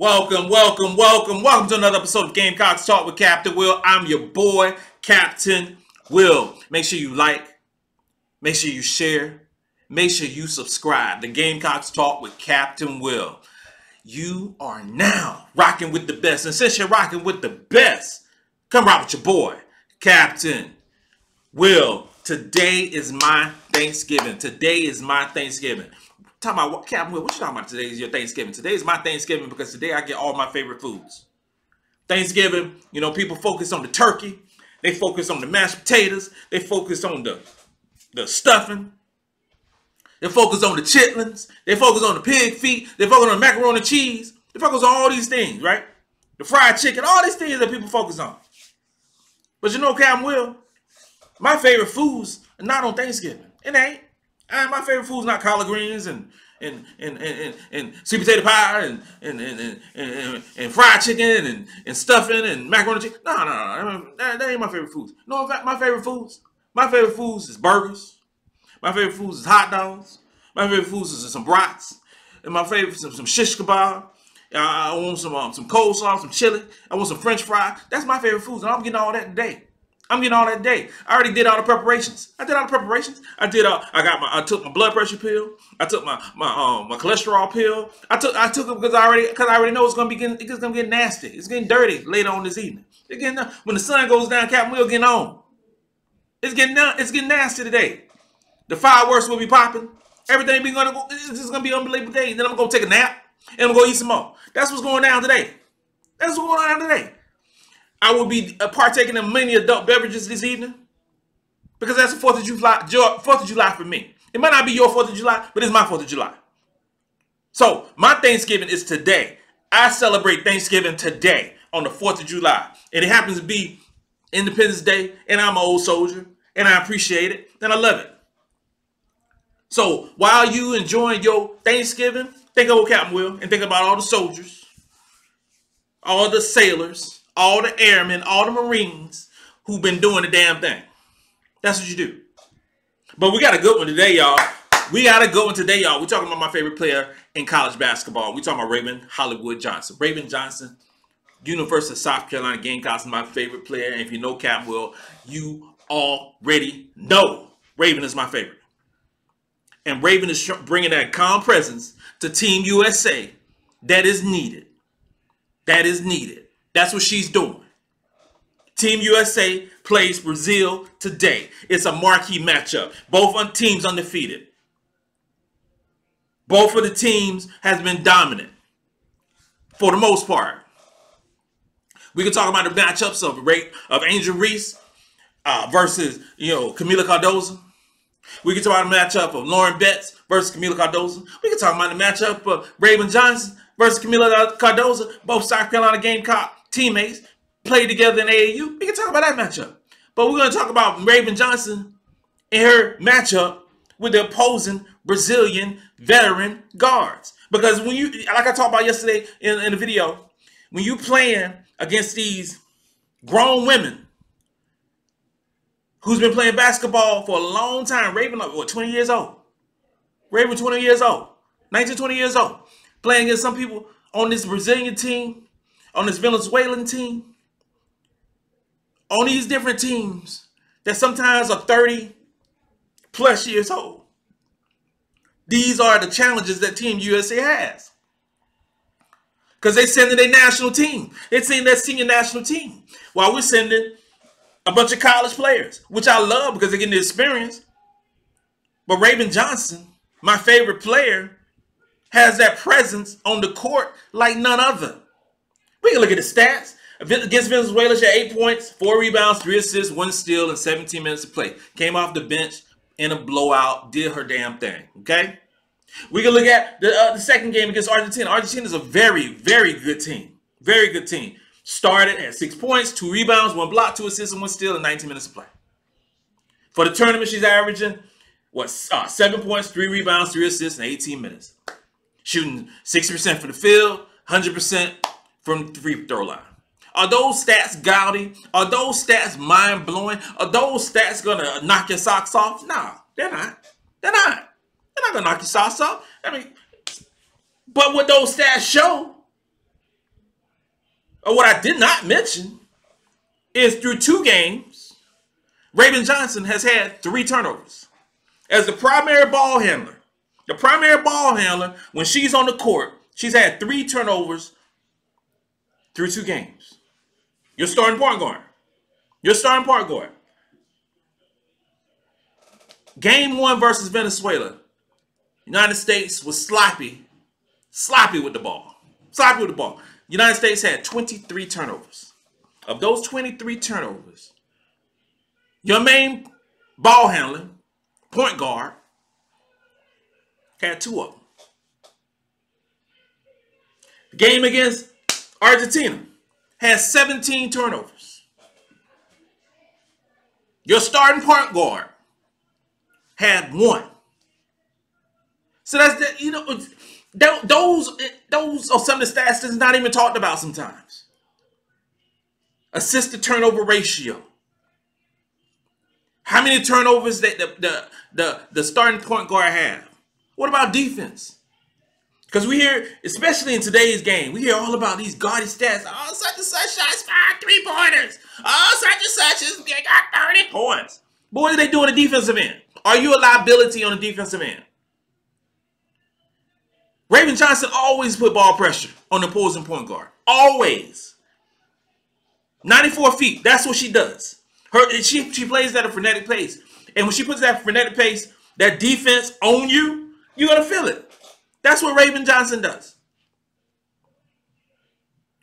Welcome, welcome, welcome, welcome to another episode of Gamecocks Talk with Captain Will. I'm your boy, Captain Will. Make sure you like, make sure you share, make sure you subscribe. The Gamecocks Talk with Captain Will. You are now rocking with the best. And since you're rocking with the best, come rock with your boy, Captain Will. Today is my Thanksgiving. Today is my Thanksgiving. Talking about what, Captain Will, what you talking about today is your Thanksgiving. Today is my Thanksgiving because today I get all my favorite foods. Thanksgiving, you know, people focus on the turkey. They focus on the mashed potatoes. They focus on the, the stuffing. They focus on the chitlins. They focus on the pig feet. They focus on the macaroni and cheese. They focus on all these things, right? The fried chicken, all these things that people focus on. But you know, Captain Will, my favorite foods are not on Thanksgiving. It ain't. Uh, my favorite food's not collard greens and and and and, and, and sweet potato pie and and and, and, and, and fried chicken and, and stuffing and macaroni cheese. No, no, no, that, that ain't my favorite foods. No, in fact, my favorite foods, my favorite foods is burgers. My favorite foods is hot dogs. My favorite foods is some brats. And my favorite some, some shish kebab. I want some um, some coleslaw, some chili. I want some French fry. That's my favorite foods, and I'm getting all that today. I'm getting all that day. I already did all the preparations. I did all the preparations. I did. Uh, I got my. I took my blood pressure pill. I took my my um my cholesterol pill. I took I took it because I already because I already know it's gonna be getting it's gonna get nasty. It's getting dirty later on this evening. It's getting when the sun goes down. Captain Will getting on. It's getting it's getting nasty today. The fireworks will be popping. Everything be gonna go. This is gonna be unbelievable day. And then I'm gonna take a nap and I'm gonna eat some more. That's what's going down today. That's what's going on today. I will be uh, partaking in many adult beverages this evening because that's the Fourth of July. Fourth of July for me. It might not be your Fourth of July, but it's my Fourth of July. So my Thanksgiving is today. I celebrate Thanksgiving today on the Fourth of July, and it happens to be Independence Day, and I'm an old soldier, and I appreciate it, and I love it. So while you enjoying your Thanksgiving, think of Captain Will and think about all the soldiers, all the sailors, all the airmen, all the Marines who've been doing the damn thing. That's what you do. But we got a good one today, y'all. We got a good one today, y'all. We're talking about my favorite player in college basketball. We're talking about Raven Hollywood Johnson. Raven Johnson, University of South Carolina Gamecocks, my favorite player. And if you know Captain Will, you already know Raven is my favorite. And Raven is bringing that calm presence to Team USA that is needed. That is needed. That's what she's doing. Team USA plays Brazil today. It's a marquee matchup. Both teams undefeated. Both of the teams has been dominant for the most part. We can talk about the matchups of of Angel Reese uh, versus you know Kamilla Cardoso. We can talk about the matchup of Lauren Betts versus Kamilla Cardoso. We can talk about the matchup of Raven Johnson versus Kamilla Cardoso, both South Carolina Gamecock teammates, played together in AAU. We can talk about that matchup. But we're going to talk about Raven Johnson and her matchup with the opposing Brazilian veteran guards. Because when you, like I talked about yesterday in, in the video, when you playing against these grown women who's been playing basketball for a long time. Raven, like, what, 20 years old? Raven, 20 years old. 19, 20 years old. Playing against some people on this Brazilian team, on this Venezuelan team, on these different teams that sometimes are 30 plus years old. These are the challenges that Team USA has. Because they're sending their national team. They're sending their senior national team. While we're sending a bunch of college players, which I love because they're getting the experience. But Raven Johnson, my favorite player, has that presence on the court like none other. We can look at the stats. Against Venezuela, she had eight points, four rebounds, three assists, one steal, and 17 minutes to play. Came off the bench in a blowout, did her damn thing. Okay? We can look at the, uh, the second game against Argentina. Argentina is a very, very good team. Very good team. Started at six points, two rebounds, one block, two assists, and one steal in 19 minutes of play. For the tournament, she's averaging what uh, seven points, three rebounds, three assists in 18 minutes. Shooting 60% for the field, 100% from the free throw line. Are those stats gaudy? Are those stats mind blowing? Are those stats gonna knock your socks off? Nah, they're not. They're not. They're not gonna knock your socks off. I mean, but what those stats show or what I did not mention, is through two games, Raven Johnson has had three turnovers. As the primary ball handler, the primary ball handler, when she's on the court, she's had three turnovers through two games. Your starting point guard. Your starting point guard. Game one versus Venezuela. United States was sloppy, sloppy with the ball. Sloppy with the ball. United States had 23 turnovers. Of those 23 turnovers, your main ball handler, point guard, had two of them. The game against Argentina has 17 turnovers. Your starting point guard had one. So that's the, you know those those are some of the stats that's not even talked about sometimes. Assist to turnover ratio. How many turnovers that the, the the the starting point guard have? What about defense? Because we hear, especially in today's game, we hear all about these gaudy stats. Oh, such and such shots five three pointers. Oh, such and such is they got 30 points. But what do they do on the defensive end? Are you a liability on the defensive end? Raven Johnson always put ball pressure on the opposing point guard. Always. 94 feet. That's what she does. Her she she plays at a frenetic pace. And when she puts that frenetic pace, that defense on you, you're gonna feel it. That's what Raven Johnson does.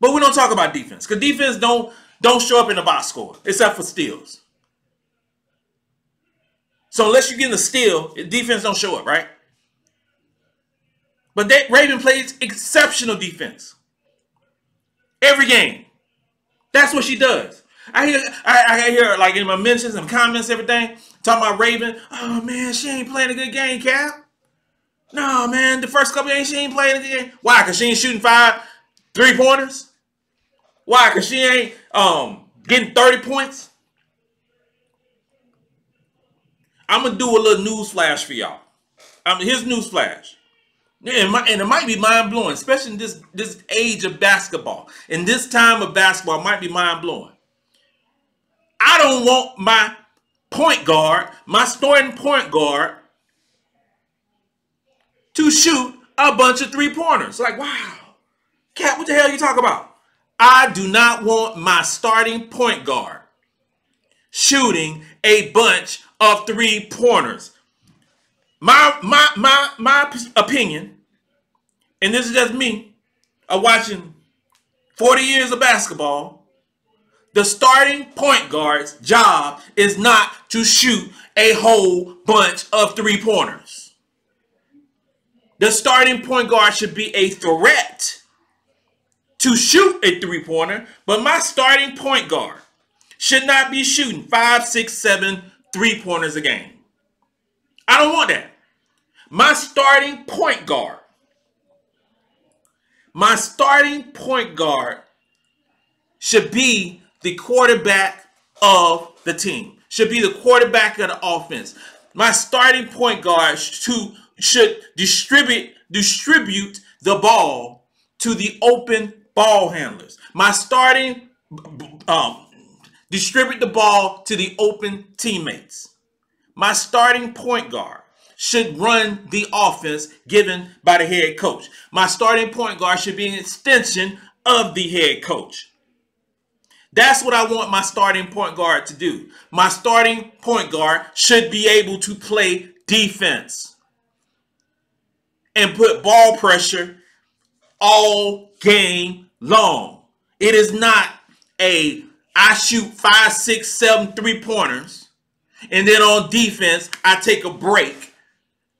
But we don't talk about defense because defense don't don't show up in the box score except for steals. So unless you get in the steal, defense don't show up, right? But that Raven plays exceptional defense every game. That's what she does. I hear, I, I hear like in my mentions and comments, everything talking about Raven. Oh man, she ain't playing a good game, Cap. No man, the first couple games she ain't playing again. Why? Cause she ain't shooting five three pointers. Why? Cause she ain't um getting thirty points. I'm gonna do a little news flash for y'all. I mean, here's news flash. Yeah, and it might be mind blowing, especially in this this age of basketball. In this time of basketball, might be mind blowing. I don't want my point guard, my starting point guard, to shoot a bunch of three pointers. Like, wow, Cat, what the hell you talking about? I do not want my starting point guard shooting a bunch of three pointers my my my my opinion, and this is just me, of watching 40 years of basketball, the starting point guard's job is not to shoot a whole bunch of three pointers. The starting point guard should be a threat to shoot a three pointer, but my starting point guard should not be shooting five, six, seven three pointers a game. I don't want that. My starting point guard, my starting point guard should be the quarterback of the team, should be the quarterback of the offense. My starting point guard to, should distribute distribute the ball to the open ball handlers. My starting um, distribute the ball to the open teammates. My starting point guard should run the offense given by the head coach. My starting point guard should be an extension of the head coach. That's what I want my starting point guard to do. My starting point guard should be able to play defense and put ball pressure all game long. It is not a I shoot five, six, seven three pointers, and then on defense I take a break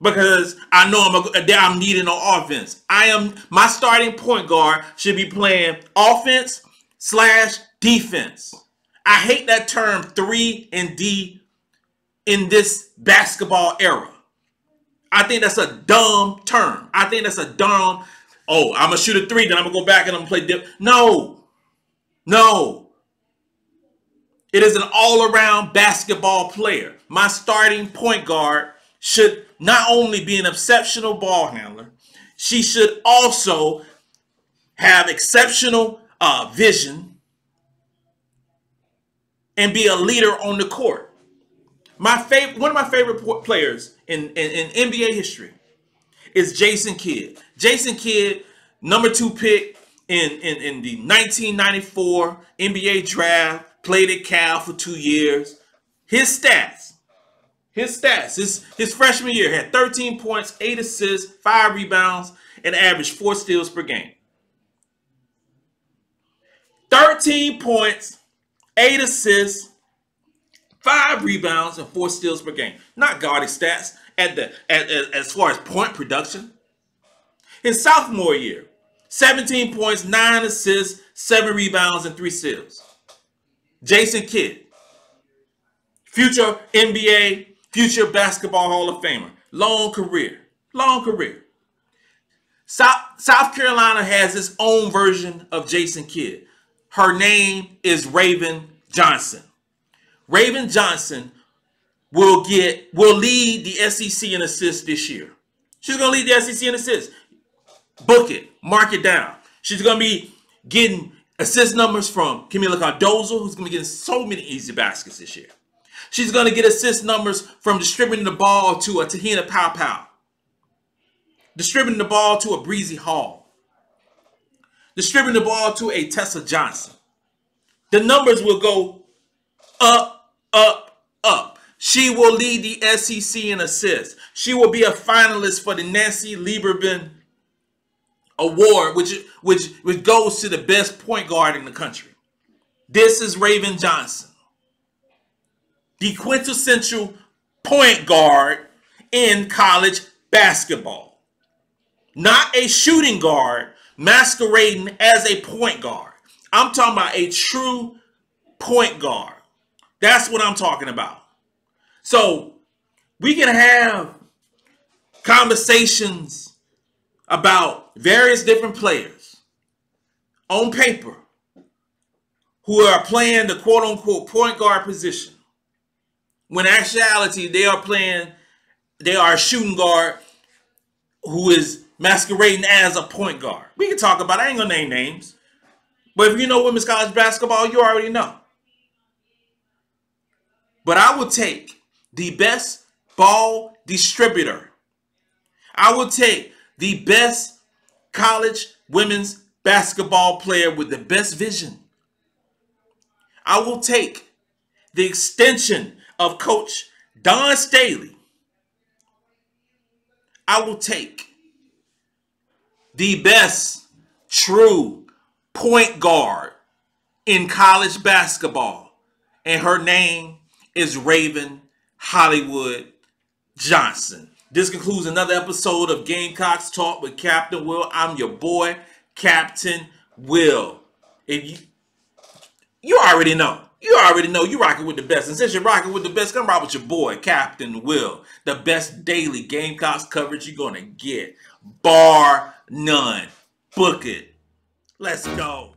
because I know I'm a, I'm needing on offense. I am my starting point guard should be playing offense slash defense. I hate that term three and D in this basketball era. I think that's a dumb term. I think that's a dumb. Oh, I'm gonna shoot a three, then I'm gonna go back and I'm gonna play dip. No, no. It is an all-around basketball player. My starting point guard should not only be an exceptional ball handler, she should also have exceptional uh, vision, and be a leader on the court. My favorite, one of my favorite players in, in, in NBA history is Jason Kidd. Jason Kidd, number two pick in, in, in the 1994 NBA draft, played at Cal for two years. His stats, his stats, his, his freshman year had 13 points, 8 assists, 5 rebounds, and averaged 4 steals per game. 13 points, 8 assists, 5 rebounds, and 4 steals per game. Not gaudy stats at the at, at, as far as point production. His sophomore year, 17 points, 9 assists, 7 rebounds, and 3 steals. Jason Kidd, future NBA, future basketball Hall of Famer. Long career. Long career. South, South Carolina has its own version of Jason Kidd. Her name is Raven Johnson. Raven Johnson will get will lead the SEC in assists this year. She's gonna lead the SEC in assists. Book it, mark it down. She's gonna be getting assist numbers from Kamilla Cardoso, who's gonna be getting so many easy baskets this year. She's gonna get assist numbers from distributing the ball to a Te-Hina Paopao, distributing the ball to a Breezy Hall, distributing the ball to a Tessa Johnson. The numbers will go up, up, up. She will lead the SEC in assists. She will be a finalist for the Nancy Lieberman Award, which, which, which goes to the best point guard in the country. This is Raven Johnson, the quintessential point guard in college basketball. Not a shooting guard masquerading as a point guard. I'm talking about a true point guard. That's what I'm talking about. So we can have conversations about various different players on paper who are playing the quote unquote point guard position. When actuality, they are playing, they are a shooting guard who is masquerading as a point guard. We can talk about, I ain't gonna name names. But if you know women's college basketball, you already know. But I will take the best ball distributor. I will take the best college women's basketball player with the best vision. I will take the extension of Coach Dawn Staley. I will take the best true point guard in college basketball, and her name is Raven Hollywood Johnson. This concludes another episode of Gamecocks Talk with Captain Will. I'm your boy, Captain Will. If you you already know. You already know you're rocking with the best. And since you're rocking with the best, come rock with your boy, Captain Will. The best daily Gamecocks coverage you're gonna get. Bar none. Book it. Let's go.